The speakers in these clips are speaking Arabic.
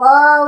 Whoa.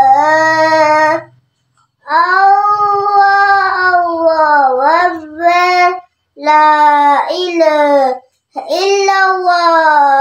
لا إله إلا الله.